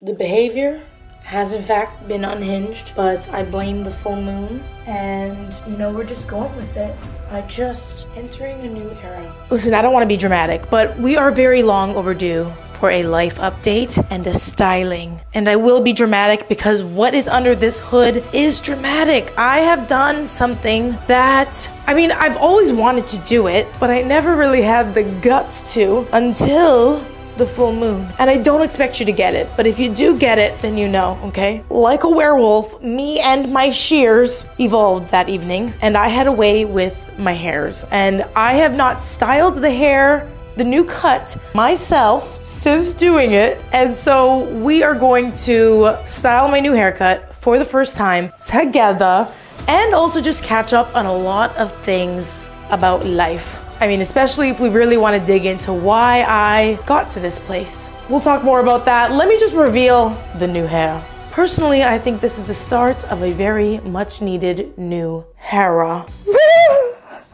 The behavior has in fact been unhinged, but I blame the full moon and you know, we're just going with it. I just entering a new era. Listen, I don't want to be dramatic, but we are very long overdue for a life update and a styling. And I will be dramatic because what is under this hood is dramatic. I have done something that, I mean, I've always wanted to do it, but I never really had the guts to until the full moon. And I don't expect you to get it, but if you do get it, then you know, okay? Like a werewolf, me and my shears evolved that evening, and I had a way with my hairs. And I have not styled the hair the new cut myself since doing it. And so we are going to style my new haircut for the first time together and also just catch up on a lot of things about life. I mean, especially if we really want to dig into why I got to this place. We'll talk more about that. Let me just reveal the new hair. Personally, I think this is the start of a very much needed new era.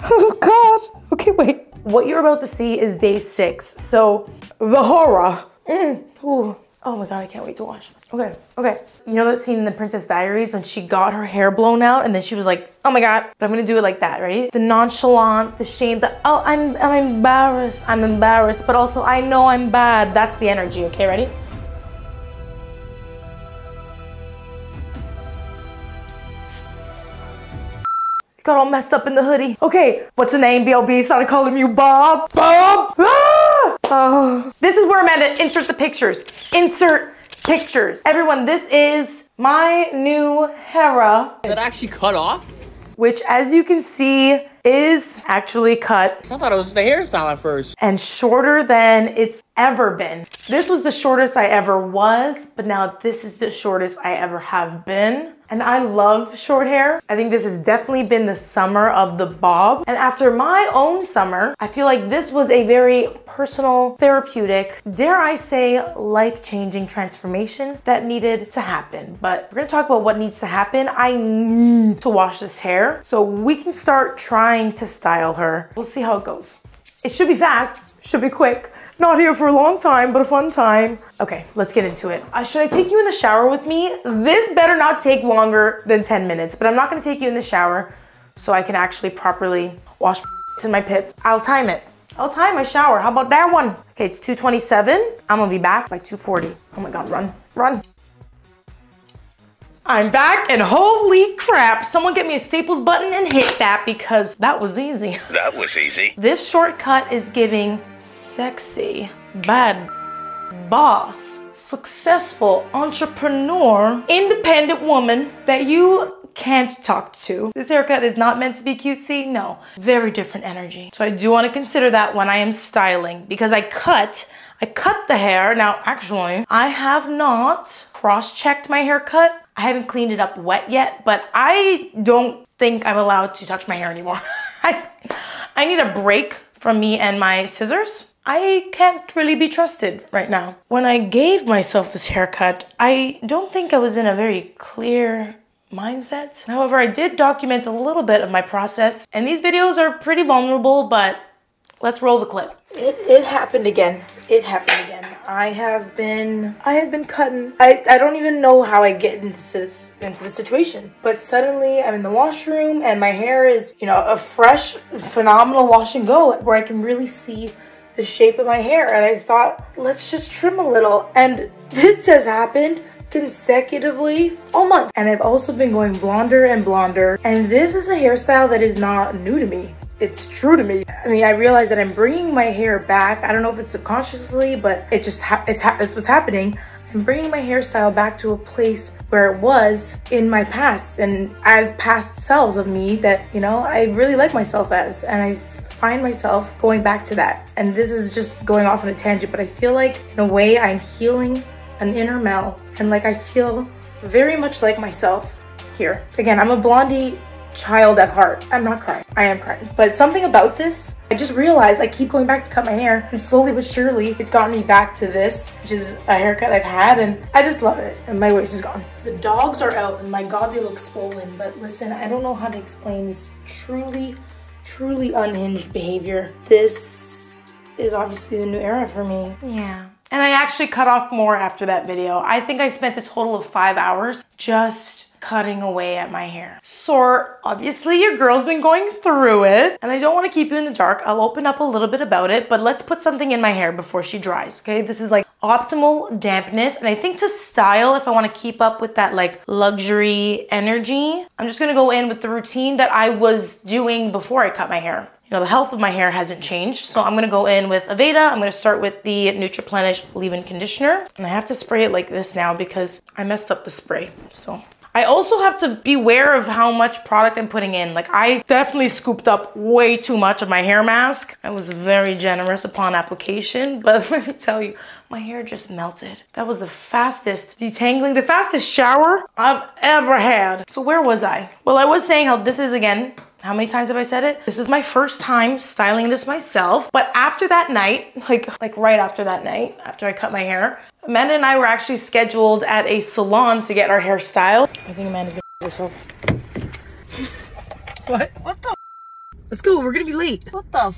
oh God. Okay, wait. What you're about to see is day six. So the horror. Mm. Oh my God, I can't wait to watch. Okay, okay. You know that scene in The Princess Diaries when she got her hair blown out and then she was like, oh my God, but I'm gonna do it like that, ready? The nonchalant, the shame, the, oh, I'm, I'm embarrassed, I'm embarrassed, but also I know I'm bad. That's the energy, okay, ready? Got all messed up in the hoodie. Okay, what's the name, BLB? Started calling you Bob. Bob! Ah! Oh. This is where at. Insert the pictures. Insert pictures. Everyone, this is my new Hera. Is that actually cut off? Which, as you can see, is actually cut. I thought it was the hairstyle at first. And shorter than it's ever been. This was the shortest I ever was, but now this is the shortest I ever have been. And I love short hair. I think this has definitely been the summer of the bob. And after my own summer, I feel like this was a very personal, therapeutic, dare I say, life-changing transformation that needed to happen. But we're gonna talk about what needs to happen. I need to wash this hair so we can start trying to style her. We'll see how it goes. It should be fast, should be quick. Not here for a long time, but a fun time. Okay, let's get into it. Uh, should I take you in the shower with me? This better not take longer than 10 minutes, but I'm not gonna take you in the shower so I can actually properly wash in my pits. I'll time it. I'll time my shower. How about that one? Okay, it's 227. I'm gonna be back by 240. Oh my God, run, run. I'm back and holy crap, someone get me a Staples button and hit that because that was easy. That was easy. This shortcut is giving sexy, bad boss, successful entrepreneur, independent woman that you can't talk to. This haircut is not meant to be cutesy, no. Very different energy. So I do want to consider that when I am styling because I cut I cut the hair. Now, actually, I have not cross-checked my haircut I haven't cleaned it up wet yet, but I don't think I'm allowed to touch my hair anymore. I, I need a break from me and my scissors. I can't really be trusted right now. When I gave myself this haircut, I don't think I was in a very clear mindset. However, I did document a little bit of my process, and these videos are pretty vulnerable, but let's roll the clip. It, it happened again. It happened again. I have been I have been cutting. I, I don't even know how I get into this into the situation. But suddenly I'm in the washroom and my hair is, you know, a fresh, phenomenal wash and go where I can really see the shape of my hair. And I thought, let's just trim a little. And this has happened consecutively all month. And I've also been going blonder and blonder. And this is a hairstyle that is not new to me it's true to me. I mean, I realize that I'm bringing my hair back. I don't know if it's subconsciously, but it just it's, it's what's happening. I'm bringing my hairstyle back to a place where it was in my past and as past selves of me that, you know, I really like myself as. And I find myself going back to that. And this is just going off on a tangent, but I feel like in a way I'm healing an inner Mell and like I feel very much like myself here. Again, I'm a blondie child at heart. I'm not crying. I am crying. But something about this, I just realized I keep going back to cut my hair and slowly but surely it's gotten me back to this, which is a haircut I've had and I just love it and my waist is gone. The dogs are out and my god they look swollen but listen I don't know how to explain this truly truly unhinged behavior. This is obviously the new era for me. Yeah. And I actually cut off more after that video. I think I spent a total of five hours just cutting away at my hair. So obviously your girl's been going through it and I don't want to keep you in the dark. I'll open up a little bit about it, but let's put something in my hair before she dries, okay? This is like optimal dampness. And I think to style, if I want to keep up with that like luxury energy, I'm just to go in with the routine that I was doing before I cut my hair you know, the health of my hair hasn't changed. So I'm gonna go in with Aveda. I'm gonna start with the Nutriplenish Leave-In Conditioner. And I have to spray it like this now because I messed up the spray. So I also have to beware of how much product I'm putting in. Like I definitely scooped up way too much of my hair mask. I was very generous upon application, but let me tell you, my hair just melted. That was the fastest detangling, the fastest shower I've ever had. So where was I? Well, I was saying how this is again how many times have I said it? This is my first time styling this myself. But after that night, like, like right after that night, after I cut my hair, Amanda and I were actually scheduled at a salon to get our hair styled. I think Amanda's gonna herself. what? What the Let's go, we're gonna be late. What the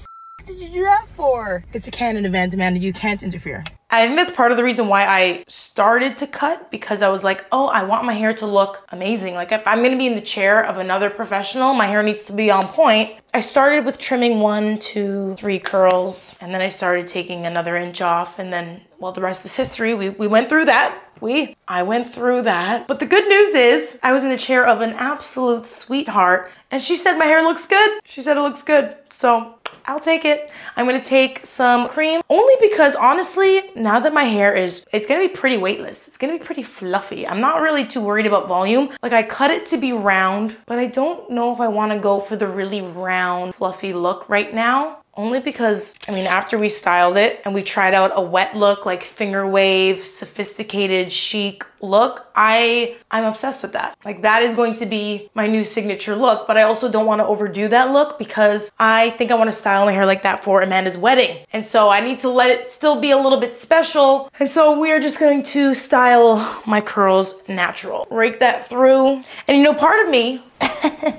did you do that for? It's a canon event, Amanda, you can't interfere. I think that's part of the reason why I started to cut because I was like, oh, I want my hair to look amazing. Like if I'm gonna be in the chair of another professional, my hair needs to be on point. I started with trimming one, two, three curls, and then I started taking another inch off. And then, well, the rest is history. We, we went through that. We, I went through that. But the good news is I was in the chair of an absolute sweetheart and she said my hair looks good. She said it looks good. So I'll take it. I'm gonna take some cream only because honestly, now that my hair is, it's gonna be pretty weightless. It's gonna be pretty fluffy. I'm not really too worried about volume. Like I cut it to be round, but I don't know if I wanna go for the really round, fluffy look right now only because, I mean, after we styled it and we tried out a wet look, like finger wave, sophisticated, chic look, I, I'm obsessed with that. Like that is going to be my new signature look, but I also don't want to overdo that look because I think I want to style my hair like that for Amanda's wedding. And so I need to let it still be a little bit special. And so we're just going to style my curls natural. Rake that through. And you know, part of me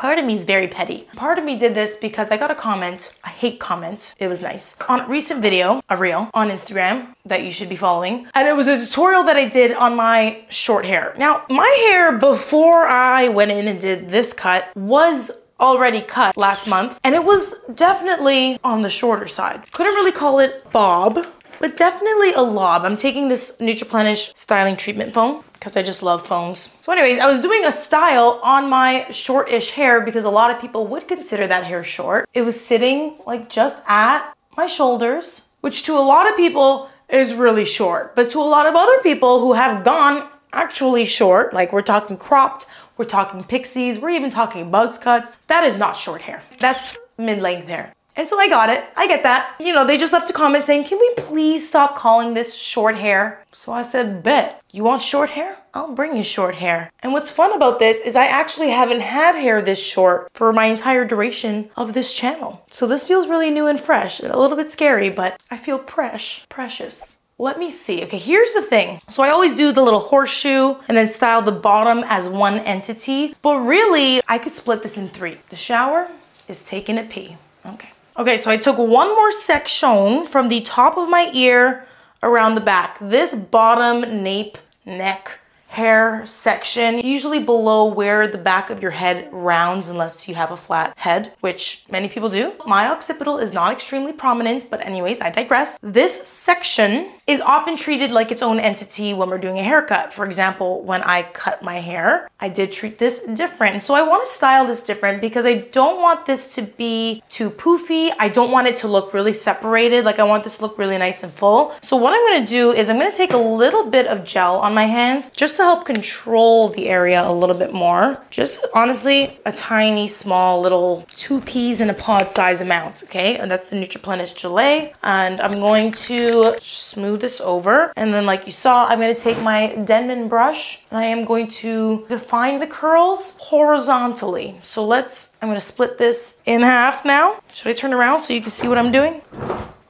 Part of me is very petty. Part of me did this because I got a comment. I hate comment. It was nice. On a recent video, a reel on Instagram that you should be following. And it was a tutorial that I did on my short hair. Now, my hair before I went in and did this cut was already cut last month and it was definitely on the shorter side. Couldn't really call it bob, but definitely a lob. I'm taking this Nutriplenish styling treatment foam because I just love foams. So anyways, I was doing a style on my short-ish hair because a lot of people would consider that hair short. It was sitting like just at my shoulders, which to a lot of people is really short. But to a lot of other people who have gone actually short, like we're talking cropped, we're talking pixies, we're even talking buzz cuts, that is not short hair. That's mid-length hair. And so I got it. I get that. You know, they just left a comment saying, can we please stop calling this short hair? So I said, bet. You want short hair? I'll bring you short hair. And what's fun about this is I actually haven't had hair this short for my entire duration of this channel. So this feels really new and fresh and a little bit scary, but I feel fresh, precious. Let me see. Okay, here's the thing. So I always do the little horseshoe and then style the bottom as one entity. But really, I could split this in three. The shower is taking a pee. Okay. Okay, so I took one more section from the top of my ear around the back. This bottom nape neck hair section, usually below where the back of your head rounds unless you have a flat head, which many people do. My occipital is not extremely prominent, but anyways, I digress. This section is often treated like its own entity when we're doing a haircut. For example, when I cut my hair, I did treat this different. So I wanna style this different because I don't want this to be too poofy. I don't want it to look really separated. Like I want this to look really nice and full. So what I'm gonna do is I'm gonna take a little bit of gel on my hands just to help control the area a little bit more. Just honestly, a tiny, small little two peas in a pod size amount, okay? And that's the Nutriplenish Gelée. And I'm going to smooth this over. And then like you saw, I'm gonna take my Denman brush and I am going to define the curls horizontally. So let's, I'm gonna split this in half now. Should I turn around so you can see what I'm doing?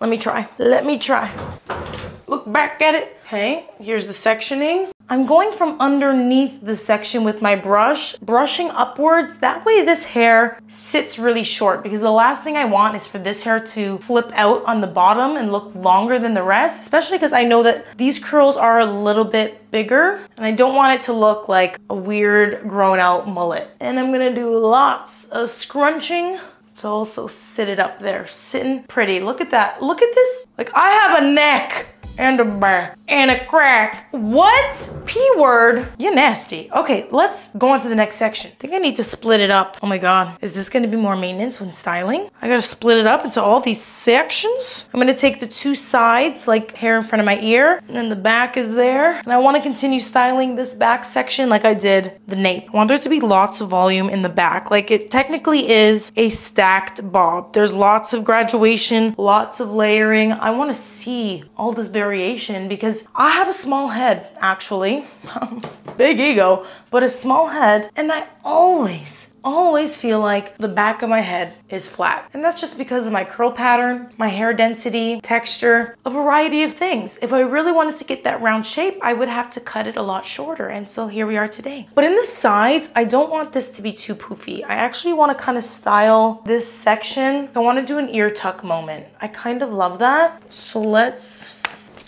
Let me try, let me try. Look back at it. Okay, here's the sectioning. I'm going from underneath the section with my brush, brushing upwards. That way this hair sits really short because the last thing I want is for this hair to flip out on the bottom and look longer than the rest, especially because I know that these curls are a little bit bigger and I don't want it to look like a weird grown out mullet. And I'm gonna do lots of scrunching to also sit it up there, sitting pretty. Look at that, look at this. Like I have a neck and a back and a crack. What? P word? You're nasty. Okay, let's go on to the next section. I think I need to split it up. Oh my God, is this gonna be more maintenance when styling? I gotta split it up into all these sections. I'm gonna take the two sides, like hair in front of my ear, and then the back is there. And I wanna continue styling this back section like I did the nape. I want there to be lots of volume in the back. Like it technically is a stacked bob. There's lots of graduation, lots of layering. I wanna see all this variation because I have a small head, actually. Big ego, but a small head. And I always, always feel like the back of my head is flat. And that's just because of my curl pattern, my hair density, texture, a variety of things. If I really wanted to get that round shape, I would have to cut it a lot shorter. And so here we are today. But in the sides, I don't want this to be too poofy. I actually want to kind of style this section. I want to do an ear tuck moment. I kind of love that. So let's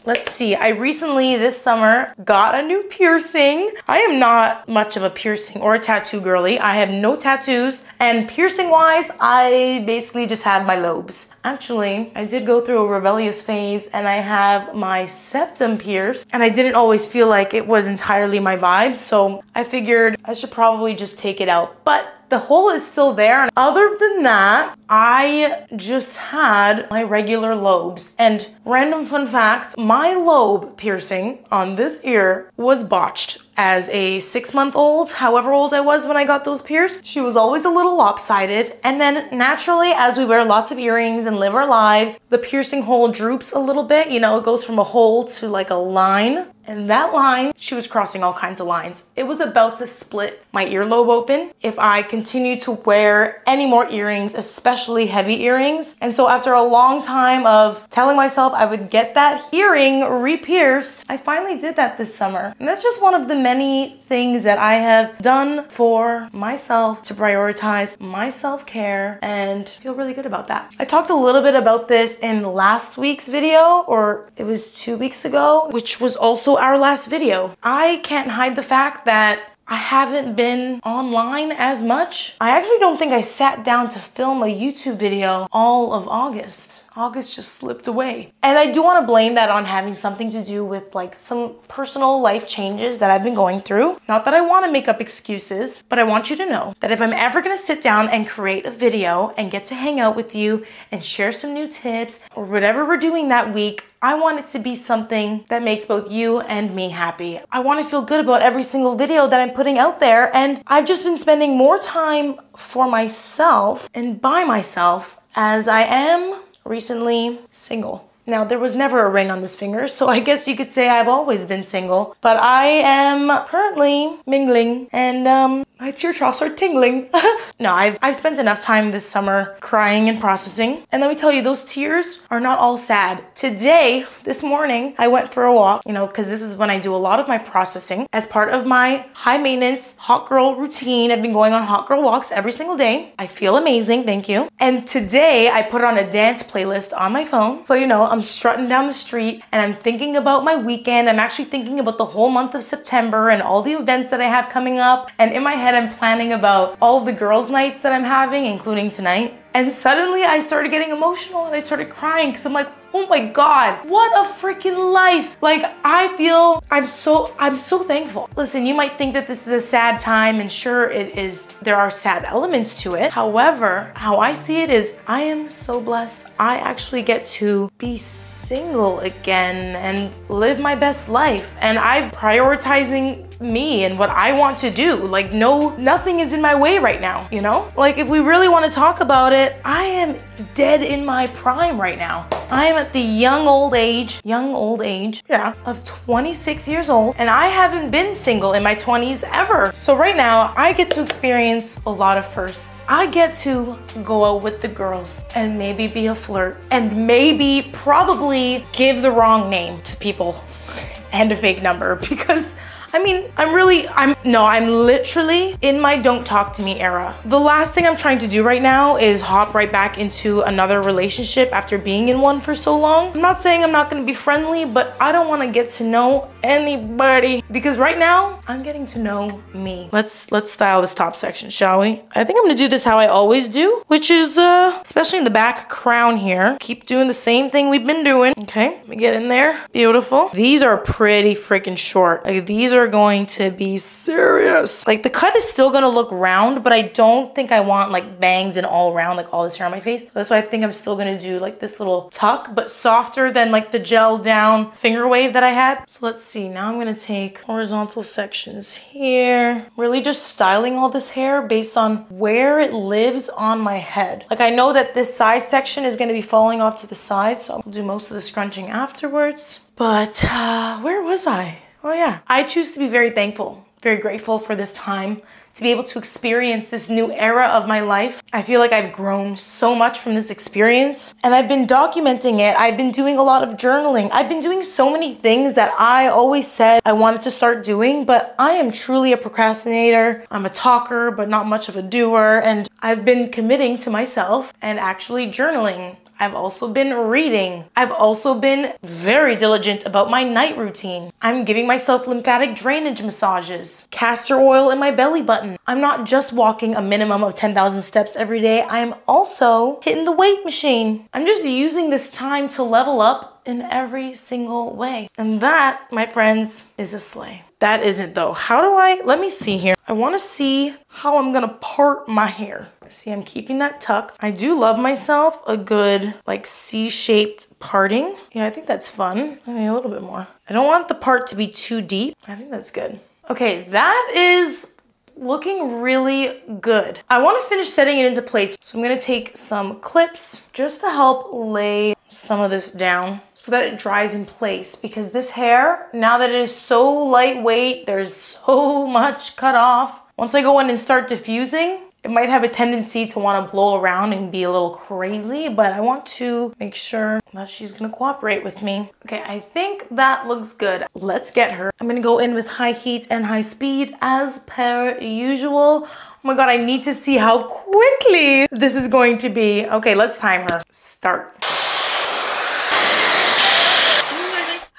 Let's see, I recently this summer got a new piercing. I am not much of a piercing or a tattoo girly. I have no tattoos and piercing wise, I basically just have my lobes. Actually, I did go through a rebellious phase and I have my septum pierced and I didn't always feel like it was entirely my vibe. So I figured I should probably just take it out. But the hole is still there. And other than that, I just had my regular lobes. And random fun fact, my lobe piercing on this ear was botched as a six month old, however old I was when I got those pierced. She was always a little lopsided. And then naturally, as we wear lots of earrings and live our lives, the piercing hole droops a little bit. You know, it goes from a hole to like a line. And that line, she was crossing all kinds of lines. It was about to split my earlobe open if I continued to wear any more earrings, especially heavy earrings. And so after a long time of telling myself I would get that earring re-pierced, I finally did that this summer. And that's just one of the many things that I have done for myself to prioritize my self-care and feel really good about that. I talked a little bit about this in last week's video, or it was two weeks ago, which was also our last video. I can't hide the fact that I haven't been online as much. I actually don't think I sat down to film a YouTube video all of August. August just slipped away. And I do want to blame that on having something to do with like some personal life changes that I've been going through. Not that I want to make up excuses, but I want you to know that if I'm ever going to sit down and create a video and get to hang out with you and share some new tips or whatever we're doing that week, I want it to be something that makes both you and me happy. I want to feel good about every single video that I'm putting out there. And I've just been spending more time for myself and by myself as I am recently single. Now, there was never a ring on this finger, so I guess you could say I've always been single. But I am currently mingling and um, my tear troughs are tingling. no, I've, I've spent enough time this summer crying and processing. And let me tell you, those tears are not all sad. Today, this morning, I went for a walk, you know, because this is when I do a lot of my processing. As part of my high maintenance hot girl routine, I've been going on hot girl walks every single day. I feel amazing, thank you. And today, I put on a dance playlist on my phone. So, you know, I'm strutting down the street and I'm thinking about my weekend. I'm actually thinking about the whole month of September and all the events that I have coming up. And in my head, I'm planning about all the girls' nights that I'm having, including tonight. And suddenly I started getting emotional and I started crying because I'm like, oh my God, what a freaking life. Like I feel I'm so, I'm so thankful. Listen, you might think that this is a sad time and sure it is, there are sad elements to it. However, how I see it is I am so blessed. I actually get to be single again and live my best life. And I'm prioritizing me and what I want to do. Like no, nothing is in my way right now, you know? Like if we really want to talk about it, I am dead in my prime right now. I am at the young old age, young old age, yeah, of 26 years old, and I haven't been single in my 20s ever. So right now, I get to experience a lot of firsts. I get to go out with the girls and maybe be a flirt and maybe probably give the wrong name to people and a fake number because I mean, I'm really, I'm, no, I'm literally in my don't talk to me era. The last thing I'm trying to do right now is hop right back into another relationship after being in one for so long. I'm not saying I'm not gonna be friendly, but I don't wanna get to know anybody because right now I'm getting to know me. Let's, let's style this top section, shall we? I think I'm gonna do this how I always do, which is, uh, especially in the back crown here. Keep doing the same thing we've been doing. Okay, let me get in there. Beautiful. These are pretty freaking short. Like these are going to be serious. Like the cut is still gonna look round, but I don't think I want like bangs and all around, like all this hair on my face. That's why I think I'm still gonna do like this little tuck, but softer than like the gel down finger wave that I had. So let's see, now I'm gonna take horizontal sections here. Really just styling all this hair based on where it lives on my head. Like I know that this side section is gonna be falling off to the side, so I'll do most of the scrunching afterwards. But uh, where was I? Oh yeah, I choose to be very thankful, very grateful for this time to be able to experience this new era of my life. I feel like I've grown so much from this experience and I've been documenting it. I've been doing a lot of journaling. I've been doing so many things that I always said I wanted to start doing, but I am truly a procrastinator. I'm a talker, but not much of a doer. And I've been committing to myself and actually journaling I've also been reading. I've also been very diligent about my night routine. I'm giving myself lymphatic drainage massages, castor oil in my belly button. I'm not just walking a minimum of 10,000 steps every day, I'm also hitting the weight machine. I'm just using this time to level up in every single way. And that, my friends, is a slay. That isn't though. How do I, let me see here. I wanna see how I'm gonna part my hair. See, I'm keeping that tucked. I do love myself a good like C-shaped parting. Yeah, I think that's fun. I mean, a little bit more. I don't want the part to be too deep. I think that's good. Okay, that is looking really good. I want to finish setting it into place. So I'm to take some clips just to help lay some of this down so that it dries in place because this hair, now that it is so lightweight, there's so much cut off. Once I go in and start diffusing, it might have a tendency to want to blow around and be a little crazy, but I want to make sure that she's gonna cooperate with me. Okay, I think that looks good. Let's get her. I'm gonna go in with high heat and high speed as per usual. Oh my God, I need to see how quickly this is going to be. Okay, let's time her. Start.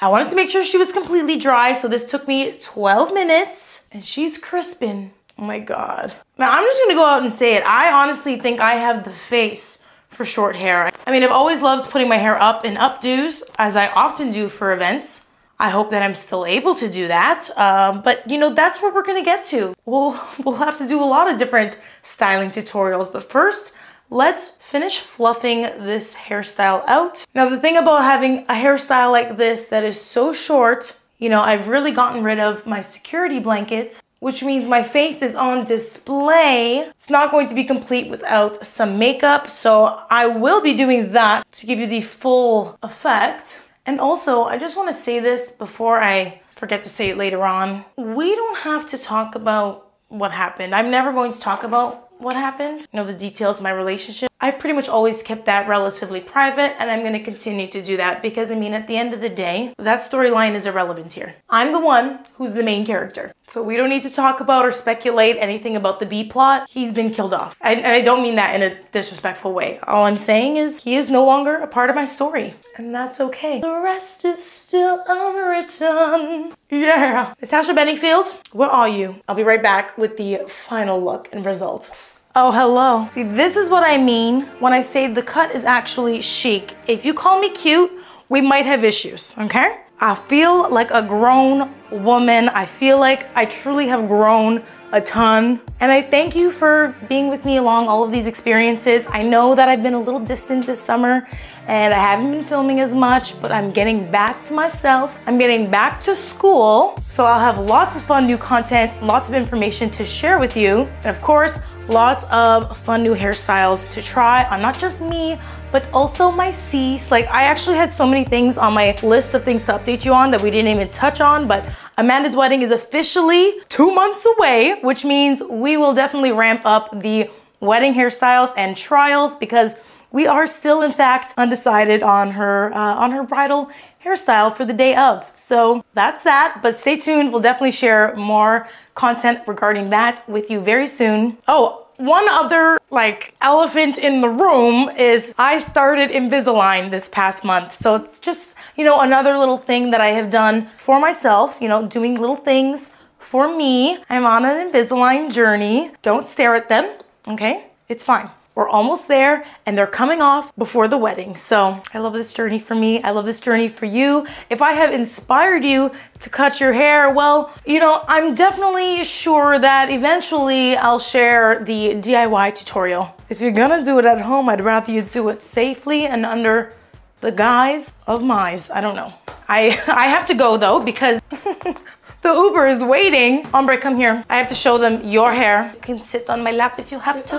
I wanted to make sure she was completely dry, so this took me 12 minutes and she's crisping. Oh my God. Now I'm just gonna go out and say it. I honestly think I have the face for short hair. I mean, I've always loved putting my hair up in updos, as I often do for events. I hope that I'm still able to do that. Um, but you know, that's where we're gonna get to. We'll, we'll have to do a lot of different styling tutorials. But first, let's finish fluffing this hairstyle out. Now, the thing about having a hairstyle like this that is so short, you know, I've really gotten rid of my security blanket which means my face is on display. It's not going to be complete without some makeup, so I will be doing that to give you the full effect. And also, I just wanna say this before I forget to say it later on. We don't have to talk about what happened. I'm never going to talk about what happened, you know, the details of my relationship. I've pretty much always kept that relatively private and I'm gonna continue to do that because I mean, at the end of the day, that storyline is irrelevant here. I'm the one who's the main character. So we don't need to talk about or speculate anything about the B plot. He's been killed off. And I don't mean that in a disrespectful way. All I'm saying is he is no longer a part of my story and that's okay. The rest is still unwritten. Yeah. Natasha Bedingfield, where are you? I'll be right back with the final look and result. Oh, hello. See, this is what I mean when I say the cut is actually chic. If you call me cute, we might have issues, okay? I feel like a grown woman. I feel like I truly have grown a ton. And I thank you for being with me along all of these experiences. I know that I've been a little distant this summer and I haven't been filming as much, but I'm getting back to myself. I'm getting back to school. So I'll have lots of fun new content, lots of information to share with you. And of course, lots of fun new hairstyles to try on not just me, but also my C's. Like I actually had so many things on my list of things to update you on that we didn't even touch on, but Amanda's wedding is officially two months away, which means we will definitely ramp up the wedding hairstyles and trials because we are still in fact undecided on her uh, on her bridal hairstyle for the day of. So that's that, but stay tuned. We'll definitely share more content regarding that with you very soon. Oh, one other like elephant in the room is I started Invisalign this past month. So it's just, you know, another little thing that I have done for myself, you know, doing little things for me. I'm on an Invisalign journey. Don't stare at them, okay? It's fine. We're almost there and they're coming off before the wedding. So I love this journey for me. I love this journey for you. If I have inspired you to cut your hair, well, you know, I'm definitely sure that eventually I'll share the DIY tutorial. If you're gonna do it at home, I'd rather you do it safely and under the guise of mice. I don't know. I, I have to go though because The Uber is waiting. Ombre, come here. I have to show them your hair. You can sit on my lap if you have to.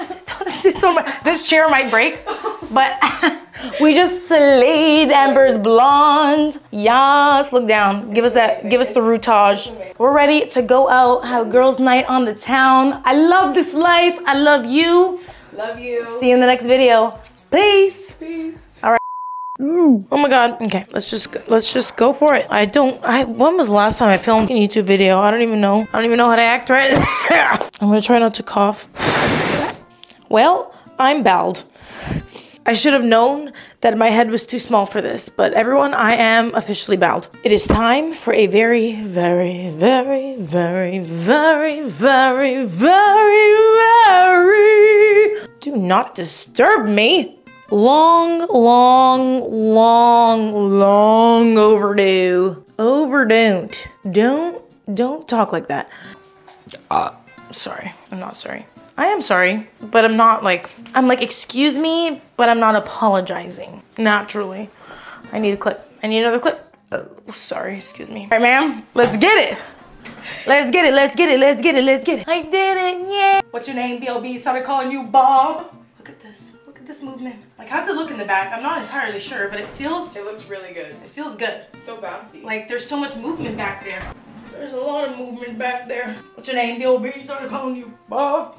sit on, sit on my, this chair might break, but we just slayed Amber's blonde. Yes, look down. Give us that, give us the routage. We're ready to go out, have a girls' night on the town. I love this life. I love you. Love you. See you in the next video. Peace. Peace. Oh my god. Okay, let's just let's just go for it. I don't I when was the last time I filmed a YouTube video? I don't even know. I don't even know how to act right. I'm gonna try not to cough. Well, I'm bald. I should have known that my head was too small for this, but everyone, I am officially bald. It is time for a very, very, very, very, very, very, very, very. Do not disturb me long, long, long, long overdue. Overdue. Don't, don't talk like that. Uh, sorry. I'm not sorry. I am sorry, but I'm not like, I'm like, excuse me, but I'm not apologizing. Naturally. I need a clip. I need another clip. Oh, sorry, excuse me. All right, ma'am, let's get it. Let's get it, let's get it, let's get it, let's get it. I did it, yeah. What's your name, B.O.B.? Started calling you Bob. Look at this this movement. Like, how's it look in the back? I'm not entirely sure, but it feels, It looks really good. it feels good. It's so bouncy. Like, there's so much movement back there. There's a lot of movement back there. What's your name, Bill? B.O.B.? Started calling you Bob.